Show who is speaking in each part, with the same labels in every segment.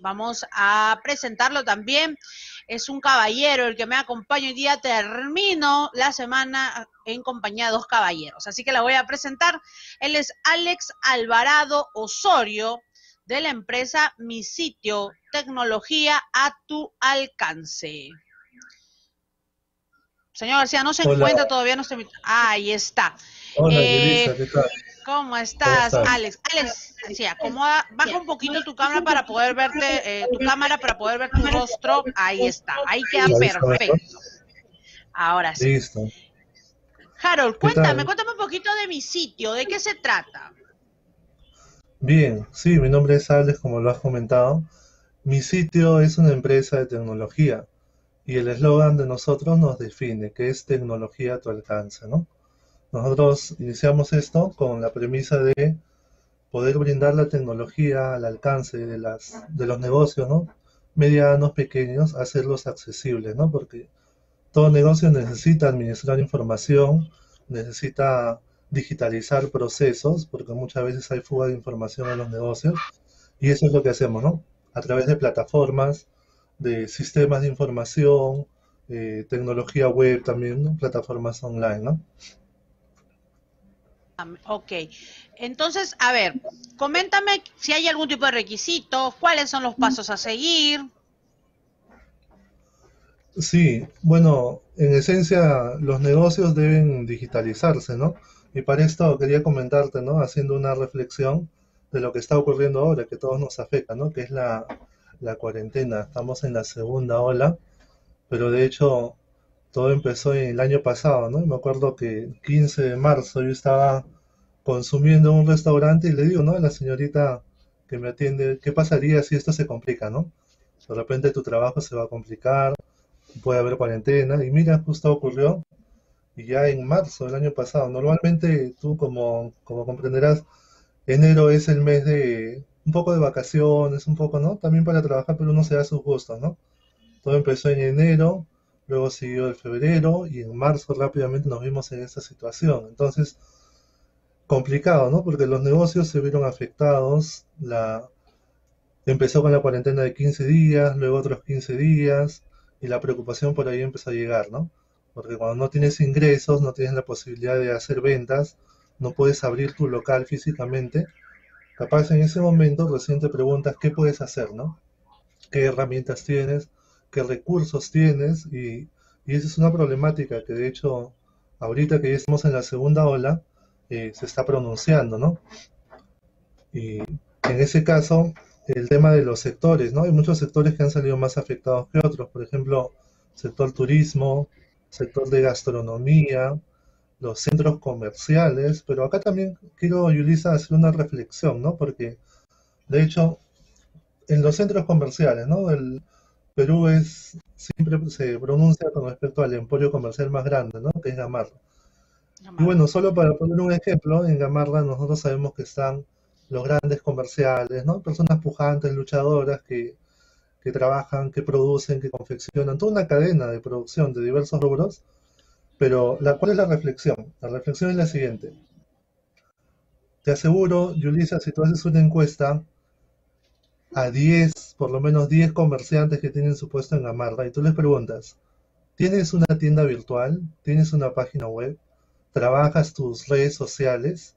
Speaker 1: vamos a presentarlo también. Es un caballero el que me acompaña hoy día. Termino la semana en compañía de dos caballeros. Así que la voy a presentar. Él es Alex Alvarado Osorio de la empresa Mi Sitio, tecnología a tu alcance. Señor García, no se encuentra todavía, no se... ahí está.
Speaker 2: Hola, eh, ¿qué tal?
Speaker 1: ¿Cómo estás, Alex? Alex, decía, como baja un poquito tu cámara para poder verte, eh, tu cámara para poder ver tu rostro. Ahí está, ahí queda perfecto. Ahora sí. Listo. Harold, cuéntame, cuéntame un poquito de mi sitio, ¿de qué se trata?
Speaker 2: Bien, sí, mi nombre es Alex, como lo has comentado. Mi sitio es una empresa de tecnología y el eslogan de nosotros nos define, que es tecnología a tu alcance, ¿no? Nosotros iniciamos esto con la premisa de poder brindar la tecnología al alcance de, las, de los negocios, ¿no? Medianos, pequeños, hacerlos accesibles, ¿no? Porque todo negocio necesita administrar información, necesita digitalizar procesos, porque muchas veces hay fuga de información en los negocios, y eso es lo que hacemos, ¿no? A través de plataformas, de sistemas de información, eh, tecnología web también, ¿no? plataformas online, ¿no?
Speaker 1: Ok. Entonces, a ver, coméntame si hay algún tipo de requisitos, cuáles son los pasos a seguir.
Speaker 2: Sí, bueno, en esencia los negocios deben digitalizarse, ¿no? Y para esto quería comentarte, ¿no? Haciendo una reflexión de lo que está ocurriendo ahora, que todos nos afecta, ¿no? Que es la, la cuarentena. Estamos en la segunda ola, pero de hecho todo empezó el año pasado, ¿no? me acuerdo que el 15 de marzo yo estaba consumiendo en un restaurante y le digo, ¿no? A la señorita que me atiende, ¿qué pasaría si esto se complica, ¿no? De repente tu trabajo se va a complicar, puede haber cuarentena, y mira, justo ocurrió, y ya en marzo del año pasado, normalmente tú como, como comprenderás, enero es el mes de un poco de vacaciones, un poco, ¿no? También para trabajar, pero uno se da sus gustos, ¿no? Todo empezó en enero, luego siguió el febrero y en marzo rápidamente nos vimos en esta situación. Entonces, complicado, ¿no? Porque los negocios se vieron afectados, la... empezó con la cuarentena de 15 días, luego otros 15 días, y la preocupación por ahí empezó a llegar, ¿no? Porque cuando no tienes ingresos, no tienes la posibilidad de hacer ventas, no puedes abrir tu local físicamente, capaz en ese momento recién te preguntas qué puedes hacer, ¿no? ¿Qué herramientas tienes? Qué recursos tienes y, esa es una problemática que de hecho ahorita que ya estamos en la segunda ola eh, se está pronunciando, ¿no? Y en ese caso, el tema de los sectores, ¿no? Hay muchos sectores que han salido más afectados que otros, por ejemplo, sector turismo, sector de gastronomía, los centros comerciales, pero acá también quiero, Yulisa, hacer una reflexión, ¿no? Porque, de hecho, en los centros comerciales, ¿no? El, Perú es siempre se pronuncia con respecto al emporio comercial más grande, ¿no? Que es Gamarra. Y bueno, solo para poner un ejemplo, en Gamarra nosotros sabemos que están los grandes comerciales, ¿no? Personas pujantes, luchadoras que, que trabajan, que producen, que confeccionan, toda una cadena de producción de diversos rubros. Pero, la, ¿cuál es la reflexión? La reflexión es la siguiente. Te aseguro, Yulisa, si tú haces una encuesta a 10, por lo menos 10 comerciantes que tienen su puesto en Gamarra y tú les preguntas, ¿tienes una tienda virtual? ¿Tienes una página web? ¿Trabajas tus redes sociales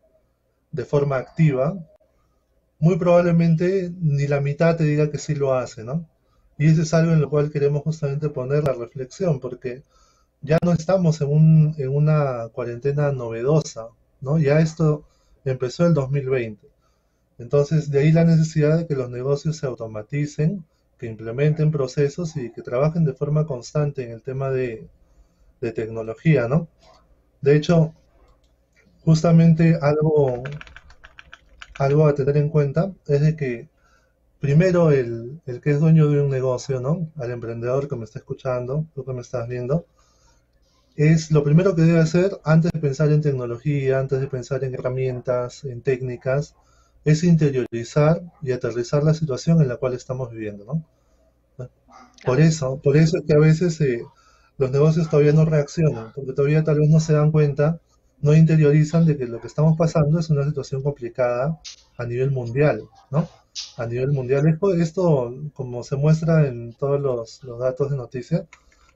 Speaker 2: de forma activa? Muy probablemente ni la mitad te diga que sí lo hace, ¿no? Y eso es algo en lo cual queremos justamente poner la reflexión, porque ya no estamos en, un, en una cuarentena novedosa, ¿no? Ya esto empezó el 2020. Entonces, de ahí la necesidad de que los negocios se automaticen, que implementen procesos y que trabajen de forma constante en el tema de, tecnología, ¿no? De hecho, justamente algo, algo a tener en cuenta es de que primero el, el, que es dueño de un negocio, ¿no? Al emprendedor que me está escuchando, tú que me estás viendo, es lo primero que debe hacer antes de pensar en tecnología, antes de pensar en herramientas, en técnicas, es interiorizar y aterrizar la situación en la cual estamos viviendo, ¿no? Por eso, por eso es que a veces eh, los negocios todavía no reaccionan, porque todavía tal vez no se dan cuenta, no interiorizan de que lo que estamos pasando es una situación complicada a nivel mundial, ¿no? a nivel mundial. Esto, como se muestra en todos los, datos de noticias,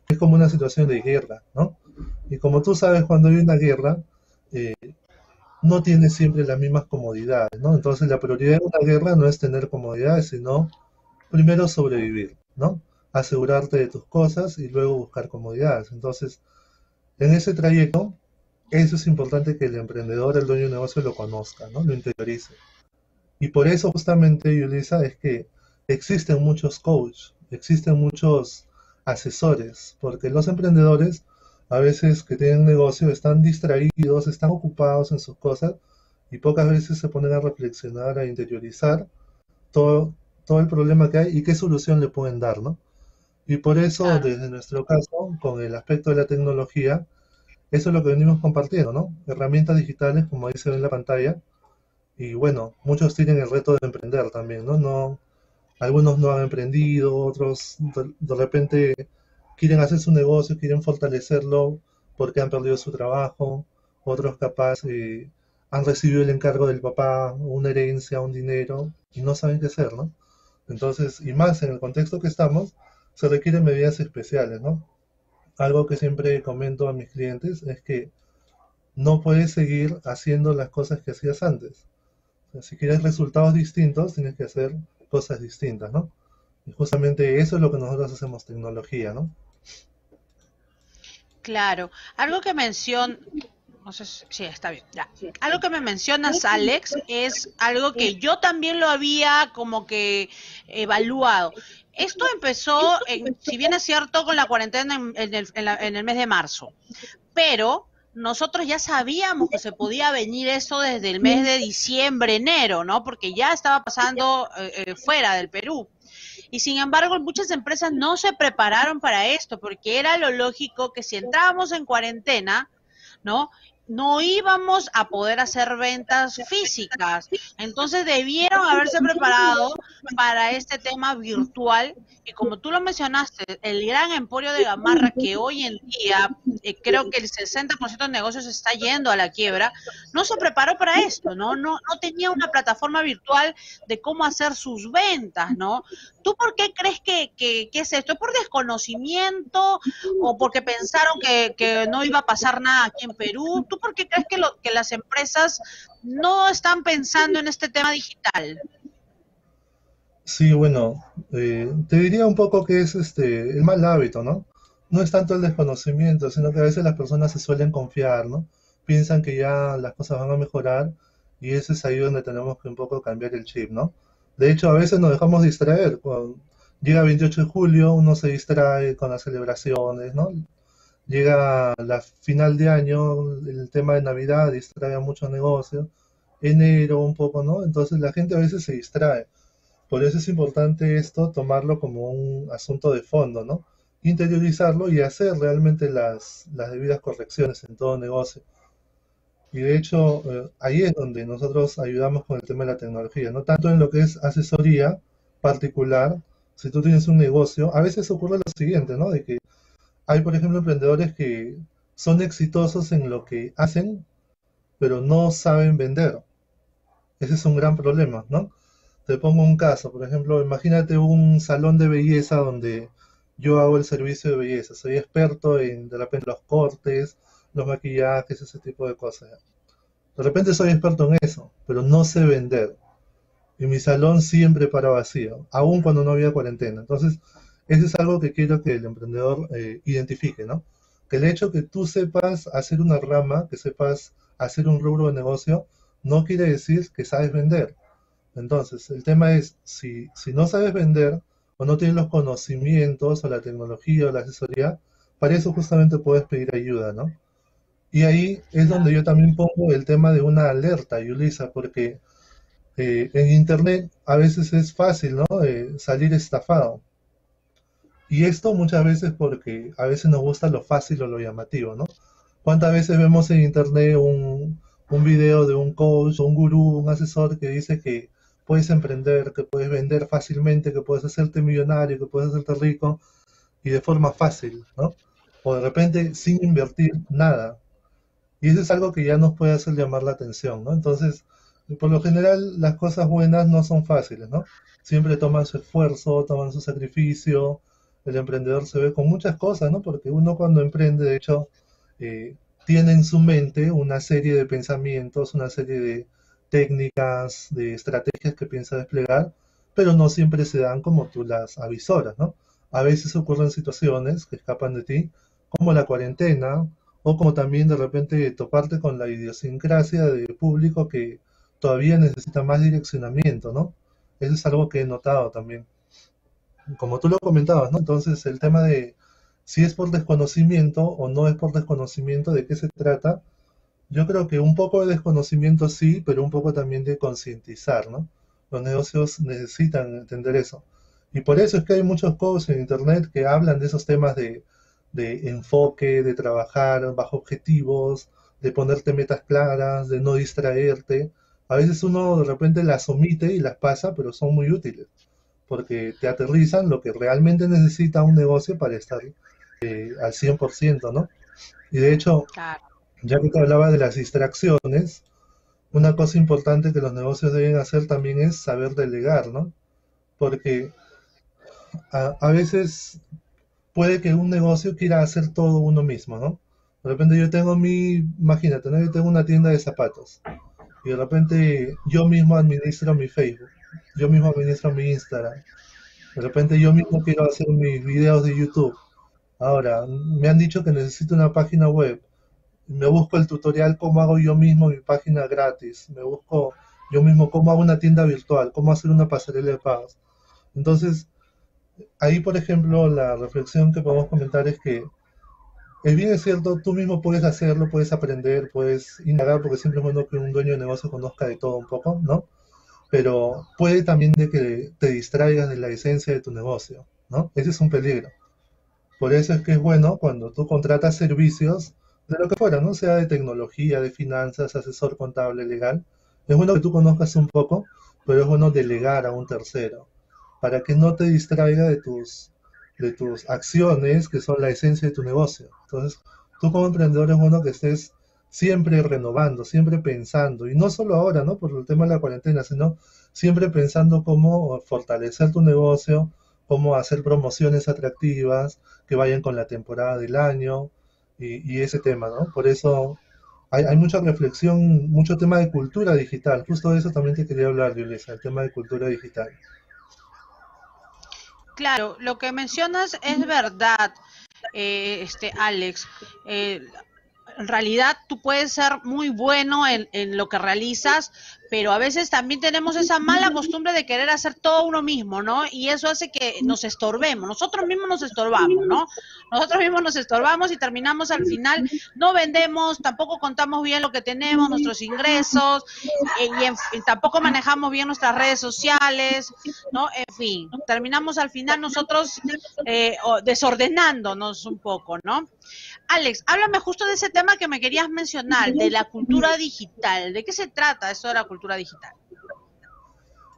Speaker 2: es como una situación de guerra, ¿no? Y como tú sabes, cuando hay una guerra, eh, no tiene siempre las mismas comodidades, ¿no? Entonces la prioridad de una guerra no es tener comodidades, sino primero sobrevivir, ¿no? Asegurarte de tus cosas y luego buscar comodidades. Entonces, en ese trayecto, eso es importante que el emprendedor, el dueño de negocio lo conozca, ¿no? Lo interiorice. Y por eso justamente, Yulisa, es que existen muchos coaches, existen muchos asesores, porque los emprendedores a veces que tienen negocio están distraídos, están ocupados en sus cosas y pocas veces se ponen a reflexionar, a interiorizar todo, todo el problema que hay y qué solución le pueden dar, ¿no? Y por eso, desde nuestro caso, con el aspecto de la tecnología, eso es lo que venimos compartiendo, ¿no? Herramientas digitales, como dice en la pantalla, y bueno, muchos tienen el reto de emprender también, ¿no? no algunos no han emprendido, otros de, repente quieren hacer su negocio, quieren fortalecerlo porque han perdido su trabajo, otros capaz eh, han recibido el encargo del papá, una herencia, un dinero, y no saben qué hacer, ¿no? Entonces, y más en el contexto que estamos, se requieren medidas especiales, ¿no? Algo que siempre comento a mis clientes es que no puedes seguir haciendo las cosas que hacías antes si quieres resultados distintos, tienes que hacer cosas distintas, ¿no? Y justamente eso es lo que nosotros hacemos tecnología, ¿no?
Speaker 1: Claro. Algo que menciona, no sé si sí, está bien, ya. Algo que me mencionas, Alex, es algo que yo también lo había como que evaluado. Esto empezó, si bien es cierto, con la cuarentena en el mes de marzo, pero nosotros ya sabíamos que se podía venir eso desde el mes de diciembre, enero, ¿no? Porque ya estaba pasando eh, eh, fuera del Perú. Y sin embargo, muchas empresas no se prepararon para esto, porque era lo lógico que si entrábamos en cuarentena, ¿no? no íbamos a poder hacer ventas físicas. Entonces debieron haberse preparado para este tema virtual y como tú lo mencionaste, el gran emporio de Gamarra que hoy en día eh, creo que el 60% de negocios está yendo a la quiebra, no se preparó para esto, ¿no? No, no tenía una plataforma virtual de cómo hacer sus ventas, ¿no? ¿Tú por qué crees que, que, es esto? ¿Es por desconocimiento o porque pensaron que, no iba a pasar nada aquí en Perú? ¿Tú por qué crees que, lo, que las empresas no están pensando en este tema digital?
Speaker 2: Sí, bueno, eh, te diría un poco que es este el mal hábito, ¿no? No es tanto el desconocimiento, sino que a veces las personas se suelen confiar, ¿no? Piensan que ya las cosas van a mejorar y ese es ahí donde tenemos que un poco cambiar el chip, ¿no? De hecho, a veces nos dejamos distraer. Cuando llega 28 de julio, uno se distrae con las celebraciones, ¿no? Llega la final de año, el tema de Navidad distrae a muchos negocios. Enero un poco, ¿no? Entonces la gente a veces se distrae. Por eso es importante esto, tomarlo como un asunto de fondo, ¿no? Interiorizarlo y hacer realmente las, las debidas correcciones en todo negocio. Y de hecho, eh, ahí es donde nosotros ayudamos con el tema de la tecnología, no tanto en lo que es asesoría particular. Si tú tienes un negocio, a veces ocurre lo siguiente, ¿no? De que hay, por ejemplo, emprendedores que son exitosos en lo que hacen, pero no saben vender. Ese es un gran problema, ¿no? Te pongo un caso, por ejemplo, imagínate un salón de belleza donde yo hago el servicio de belleza, soy experto en de repente los cortes, los maquillajes, ese tipo de cosas. De repente soy experto en eso, pero no sé vender. Y mi salón siempre para vacío, aun cuando no había cuarentena. Entonces, eso es algo que quiero que el emprendedor eh, identifique, ¿no? Que el hecho que tú sepas hacer una rama, que sepas hacer un rubro de negocio, no quiere decir que sabes vender. Entonces, el tema es, si, si no sabes vender o no tienes los conocimientos o la tecnología o la asesoría, para eso justamente puedes pedir ayuda, ¿no? Y ahí es donde yo también pongo el tema de una alerta, Yulisa, porque eh, en Internet a veces es fácil, ¿no? Eh, salir estafado. Y esto muchas veces porque a veces nos gusta lo fácil o lo llamativo, ¿no? ¿Cuántas veces vemos en Internet un, un video de un coach, un gurú, un asesor que dice que puedes emprender, que puedes vender fácilmente, que puedes hacerte millonario, que puedes hacerte rico y de forma fácil, ¿no? O de repente sin invertir nada. Y eso es algo que ya nos puede hacer llamar la atención, ¿no? Entonces, por lo general las cosas buenas no son fáciles, ¿no? Siempre toman su esfuerzo, toman su sacrificio, el emprendedor se ve con muchas cosas, ¿no? Porque uno cuando emprende, de hecho, eh, tiene en su mente una serie de pensamientos, una serie de técnicas, de estrategias que piensa desplegar, pero no siempre se dan como tú las avisoras, ¿no? A veces ocurren situaciones que escapan de ti, como la cuarentena, o como también de repente toparte con la idiosincrasia de público que todavía necesita más direccionamiento, ¿no? Eso es algo que he notado también. Como tú lo comentabas, ¿no? Entonces el tema de si es por desconocimiento o no es por desconocimiento, de qué se trata, yo creo que un poco de desconocimiento sí, pero un poco también de concientizar, ¿no? Los negocios necesitan entender eso. Y por eso es que hay muchos coaches en Internet que hablan de esos temas de, de enfoque, de trabajar bajo objetivos, de ponerte metas claras, de no distraerte. A veces uno de repente las omite y las pasa, pero son muy útiles, porque te aterrizan lo que realmente necesita un negocio para estar eh, al 100%, ¿no? Y de hecho, ya que te hablaba de las distracciones, una cosa importante que los negocios deben hacer también es saber delegar, ¿no? Porque a, veces puede que un negocio quiera hacer todo uno mismo, ¿no? De repente yo tengo mi, imagínate, ¿no? Yo tengo una tienda de zapatos y de repente yo mismo administro mi Facebook, yo mismo administro mi Instagram, de repente yo mismo quiero hacer mis videos de YouTube. Ahora, me han dicho que necesito una página web, me busco el tutorial cómo hago yo mismo mi página gratis, me busco yo mismo cómo hago una tienda virtual, cómo hacer una pasarela de pagos. Entonces, ahí, por ejemplo, la reflexión que podemos comentar es que el bien es cierto, tú mismo puedes hacerlo, puedes aprender, puedes indagar, porque siempre es bueno que un dueño de negocio conozca de todo un poco, ¿no? Pero puede también de que te distraigas de la esencia de tu negocio, ¿no? Ese es un peligro. Por eso es que es bueno cuando tú contratas servicios de lo que fuera, ¿no? Sea de tecnología, de finanzas, asesor contable, legal. Es bueno que tú conozcas un poco, pero es bueno delegar a un tercero para que no te distraiga de tus, de tus acciones que son la esencia de tu negocio. Entonces, tú como emprendedor es bueno que estés siempre renovando, siempre pensando, y no solo ahora, ¿no? Por el tema de la cuarentena, sino siempre pensando cómo fortalecer tu negocio, cómo hacer promociones atractivas que vayan con la temporada del año y, ese tema, ¿no? Por eso hay, hay, mucha reflexión, mucho tema de cultura digital. Justo de eso también te quería hablar, Julissa, el tema de cultura digital.
Speaker 1: Claro, lo que mencionas es verdad, eh, este Alex. Eh, en realidad tú puedes ser muy bueno en, en, lo que realizas, pero a veces también tenemos esa mala costumbre de querer hacer todo uno mismo, ¿no? Y eso hace que nos estorbemos, nosotros mismos nos estorbamos, ¿no? Nosotros mismos nos estorbamos y terminamos al final, no vendemos, tampoco contamos bien lo que tenemos, nuestros ingresos, eh, y, tampoco manejamos bien nuestras redes sociales, ¿no? En fin, terminamos al final nosotros eh, desordenándonos un poco, ¿no? Alex, háblame justo de ese tema que me querías mencionar, de la cultura digital. ¿De qué se trata eso de la cultura digital?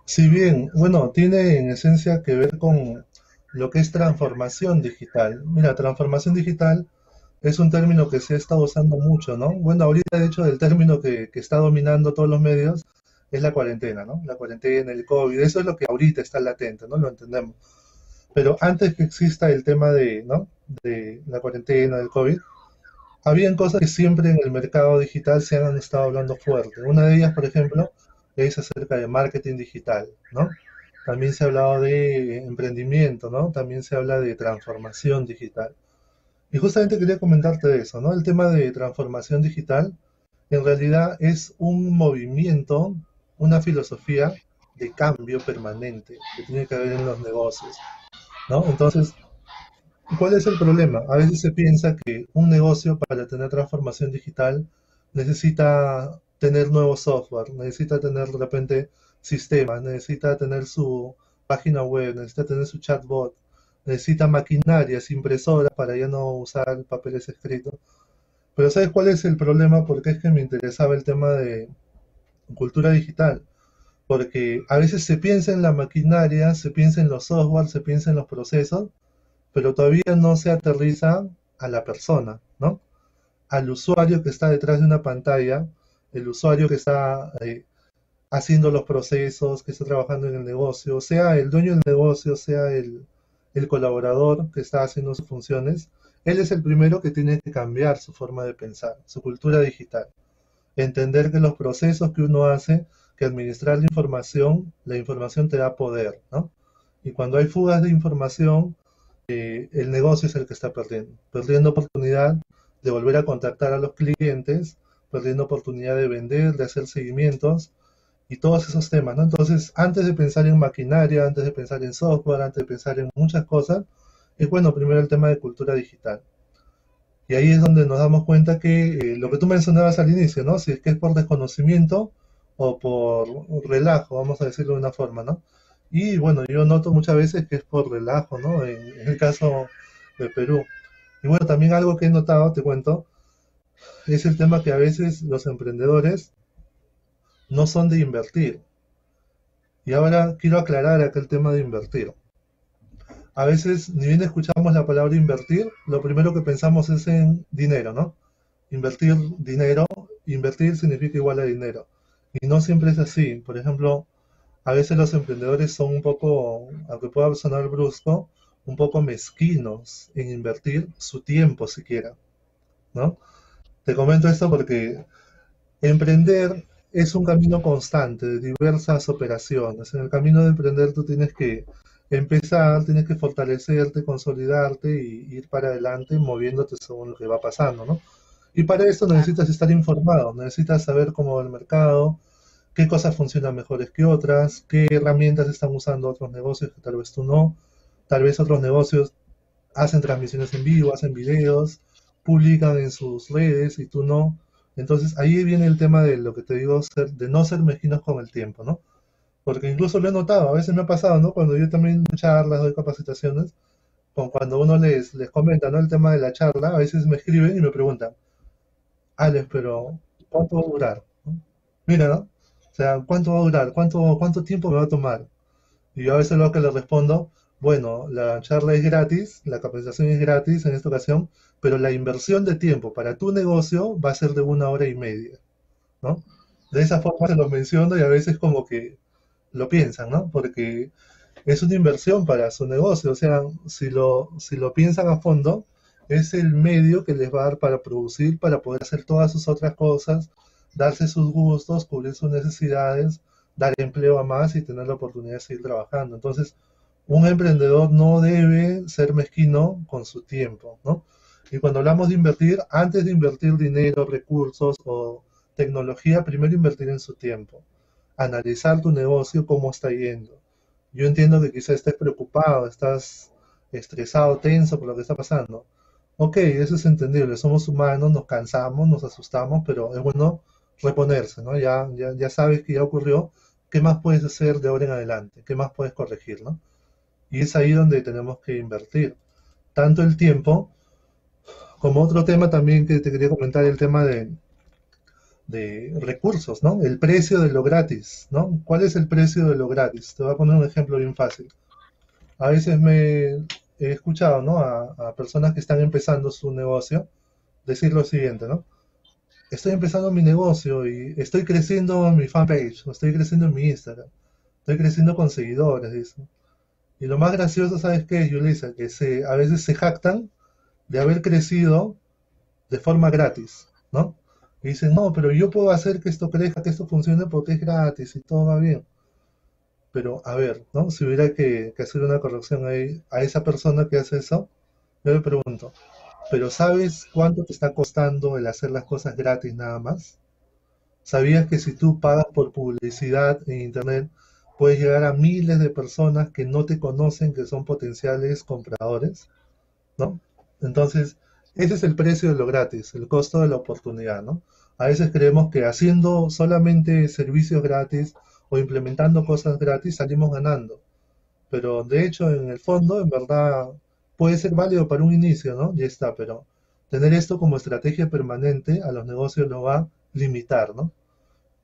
Speaker 2: Si bien, bueno, tiene en esencia que ver con lo que es transformación digital. Mira, transformación digital es un término que se está usando mucho, ¿no? Bueno, ahorita de hecho el término que, que está dominando todos los medios es la cuarentena, ¿no? La cuarentena, el COVID, eso es lo que ahorita está latente, ¿no? Lo entendemos. Pero antes que exista el tema de, ¿no? De la cuarentena, del COVID, habían cosas que siempre en el mercado digital se han estado hablando fuerte. Una de ellas, por ejemplo, es acerca de marketing digital, ¿no? También se ha hablado de emprendimiento, ¿no? También se habla de transformación digital. Y justamente quería comentarte eso, ¿no? El tema de transformación digital en realidad es un movimiento, una filosofía de cambio permanente que tiene que haber en los negocios, ¿no? Entonces, ¿Cuál es el problema? A veces se piensa que un negocio para tener transformación digital necesita tener nuevo software, necesita tener de repente sistemas, necesita tener su página web, necesita tener su chatbot, necesita maquinarias, impresoras para ya no usar papeles escritos. Pero ¿sabes cuál es el problema? Porque es que me interesaba el tema de cultura digital. Porque a veces se piensa en la maquinaria, se piensa en los software, se piensa en los procesos, pero todavía no se aterriza a la persona, ¿no? Al usuario que está detrás de una pantalla, el usuario que está eh, haciendo los procesos, que está trabajando en el negocio, sea el dueño del negocio, sea el, el colaborador que está haciendo sus funciones, él es el primero que tiene que cambiar su forma de pensar, su cultura digital. Entender que los procesos que uno hace, que administrar la información, la información te da poder, ¿no? Y cuando hay fugas de información, el negocio es el que está perdiendo, perdiendo oportunidad de volver a contactar a los clientes, perdiendo oportunidad de vender, de hacer seguimientos y todos esos temas, ¿no? Entonces, antes de pensar en maquinaria, antes de pensar en software, antes de pensar en muchas cosas, es bueno primero el tema de cultura digital. Y ahí es donde nos damos cuenta que eh, lo que tú mencionabas al inicio, ¿no? Si es que es por desconocimiento o por relajo, vamos a decirlo de una forma, ¿no? Y bueno, yo noto muchas veces que es por relajo, ¿no? En, el caso de Perú. Y bueno, también algo que he notado, te cuento, es el tema que a veces los emprendedores no son de invertir. Y ahora quiero aclarar aquel tema de invertir. A veces, ni bien escuchamos la palabra invertir, lo primero que pensamos es en dinero, ¿no? Invertir dinero, invertir significa igual a dinero. Y no siempre es así. Por ejemplo, a veces los emprendedores son un poco, aunque pueda sonar brusco, un poco mezquinos en invertir su tiempo siquiera, ¿no? Te comento esto porque emprender es un camino constante de diversas operaciones. En el camino de emprender tú tienes que empezar, tienes que fortalecerte, consolidarte y ir para adelante moviéndote según lo que va pasando, ¿no? Y para eso necesitas estar informado, necesitas saber cómo va el mercado, qué cosas funcionan mejores que otras, qué herramientas están usando otros negocios que tal vez tú no. Tal vez otros negocios hacen transmisiones en vivo, hacen videos, publican en sus redes y tú no. Entonces ahí viene el tema de lo que te digo, de no ser mezquinos con el tiempo, ¿no? Porque incluso lo he notado, a veces me ha pasado, ¿no? Cuando yo también charlas, doy capacitaciones, con cuando uno les, les comenta, ¿no? El tema de la charla, a veces me escriben y me preguntan, Alex, pero ¿cuánto va a durar? Mira, ¿no? Sea, ¿cuánto va a durar? ¿Cuánto, cuánto tiempo me va a tomar? Y yo a veces lo que le respondo, bueno, la charla es gratis, la capacitación es gratis en esta ocasión, pero la inversión de tiempo para tu negocio va a ser de una hora y media, ¿no? De esa forma se lo menciono y a veces como que lo piensan, ¿no? Porque es una inversión para su negocio, o sea, si lo, si lo piensan a fondo, es el medio que les va a dar para producir, para poder hacer todas sus otras cosas, darse sus gustos, cubrir sus necesidades, dar empleo a más y tener la oportunidad de seguir trabajando. Entonces, un emprendedor no debe ser mezquino con su tiempo, ¿no? Y cuando hablamos de invertir, antes de invertir dinero, recursos o tecnología, primero invertir en su tiempo. Analizar tu negocio, cómo está yendo. Yo entiendo que quizás estés preocupado, estás estresado, tenso por lo que está pasando. Ok, eso es entendible, somos humanos, nos cansamos, nos asustamos, pero es bueno reponerse, ¿no? Ya, ya, ya sabes que ya ocurrió, ¿qué más puedes hacer de ahora en adelante? ¿Qué más puedes corregir, ¿no? Y es ahí donde tenemos que invertir. Tanto el tiempo, como otro tema también que te quería comentar, el tema de, de recursos, ¿no? El precio de lo gratis, ¿no? ¿Cuál es el precio de lo gratis? Te voy a poner un ejemplo bien fácil. A veces me he escuchado, ¿no? A, a personas que están empezando su negocio decir lo siguiente, ¿no? Estoy empezando mi negocio y estoy creciendo en mi fanpage, estoy creciendo en mi Instagram, estoy creciendo con seguidores. Y lo más gracioso, ¿sabes qué Yulisa? Que se, a veces se jactan de haber crecido de forma gratis, ¿no? Y dicen, no, pero yo puedo hacer que esto crezca, que esto funcione porque es gratis y todo va bien. Pero, a ver, ¿no? Si hubiera que hacer una corrección ahí a esa persona que hace eso, yo le pregunto, pero ¿sabes cuánto te está costando el hacer las cosas gratis nada más? ¿Sabías que si tú pagas por publicidad en Internet, puedes llegar a miles de personas que no te conocen, que son potenciales compradores? ¿No? Entonces, ese es el precio de lo gratis, el costo de la oportunidad, ¿no? A veces creemos que haciendo solamente servicios gratis o implementando cosas gratis salimos ganando. Pero de hecho, en el fondo, en verdad, puede ser válido para un inicio, ¿no? Ya está, pero tener esto como estrategia permanente a los negocios lo va a limitar, ¿no?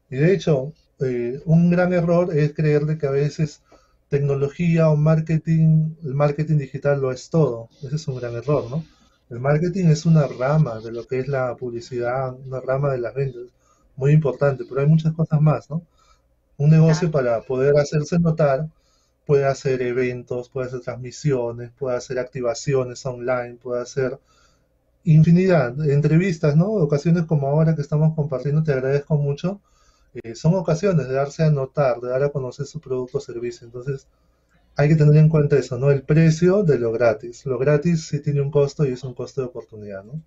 Speaker 2: Y de hecho, eh, un gran error es creerle que a veces tecnología o marketing, el marketing digital lo es todo. Ese es un gran error, ¿no? El marketing es una rama de lo que es la publicidad, una rama de las ventas, muy importante, pero hay muchas cosas más, ¿no? Un negocio para poder hacerse notar puede hacer eventos, puede hacer transmisiones, puede hacer activaciones online, puede hacer infinidad de entrevistas, ¿no? Ocasiones como ahora que estamos compartiendo, te agradezco mucho. Eh, son ocasiones de darse a notar, de dar a conocer su producto o servicio. Entonces, hay que tener en cuenta eso, ¿no? El precio de lo gratis. Lo gratis sí tiene un costo y es un costo de oportunidad, ¿no?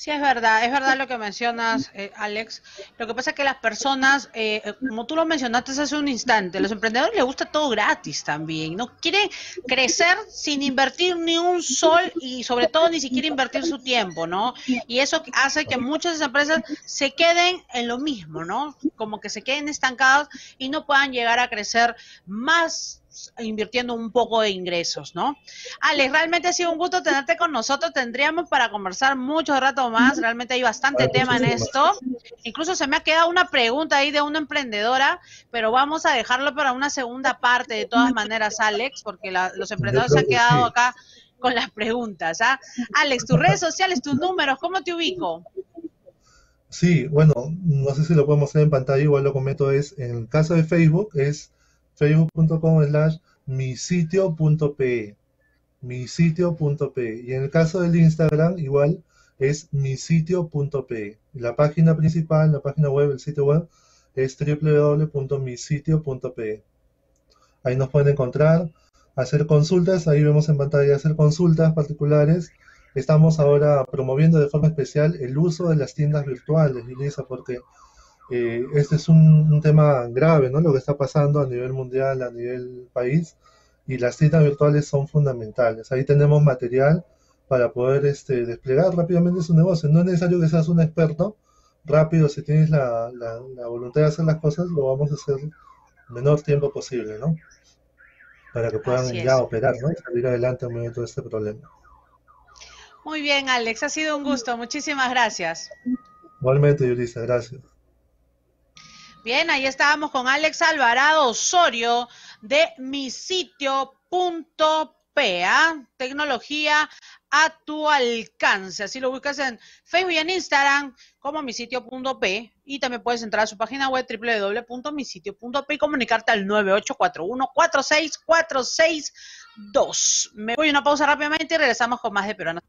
Speaker 1: Sí, es verdad, es verdad lo que mencionas, eh, Alex. Lo que pasa es que las personas, eh, eh, como tú lo mencionaste hace un instante, los emprendedores les gusta todo gratis también. No quieren crecer sin invertir ni un sol y sobre todo ni siquiera invertir su tiempo, ¿no? Y eso hace que muchas empresas se queden en lo mismo, ¿no? Como que se queden estancados y no puedan llegar a crecer más invirtiendo un poco de ingresos, ¿no? Alex, realmente ha sido un gusto tenerte con nosotros. Tendríamos para conversar mucho rato más. Realmente hay bastante tema en esto. Incluso se me ha quedado una pregunta ahí de una emprendedora, pero vamos a dejarlo para una segunda parte de todas maneras, Alex, porque los emprendedores se han quedado acá con las preguntas. ¿ah? Alex, tus redes sociales, tus números, ¿cómo te ubico?
Speaker 2: Sí, bueno, no sé si lo podemos hacer en pantalla, igual lo comento, es en el caso de Facebook, es facebook.com slash mi sitio.pe y en el caso del Instagram igual es mi sitio.pe la página principal, la página web, el sitio web es www.misitio.pe ahí nos pueden encontrar hacer consultas, ahí vemos en pantalla hacer consultas particulares. Estamos ahora promoviendo de forma especial el uso de las tiendas virtuales, Lisa, porque eh, este es un, tema grave, ¿no? Lo que está pasando a nivel mundial, a nivel país, y las citas virtuales son fundamentales. Ahí tenemos material para poder este, desplegar rápidamente su negocio. No es necesario que seas un experto, rápido, si tienes la, voluntad de hacer las cosas, lo vamos a hacer el menor tiempo posible, ¿no? Para que puedan ya operar, ¿no? Y salir adelante en medio de todo este problema.
Speaker 1: Muy bien, Alex, ha sido un gusto. Muchísimas gracias.
Speaker 2: Igualmente, Yulisa, gracias.
Speaker 1: Bien, ahí estábamos con Alex Alvarado Osorio de mi sitio.pa, ¿ah? tecnología a tu alcance. Así lo buscas en Facebook y en Instagram como mi sitio.p y también puedes entrar a su página web www.misitio.p y comunicarte al 9841 46462. Me voy a una pausa rápidamente y regresamos con más de Peruano.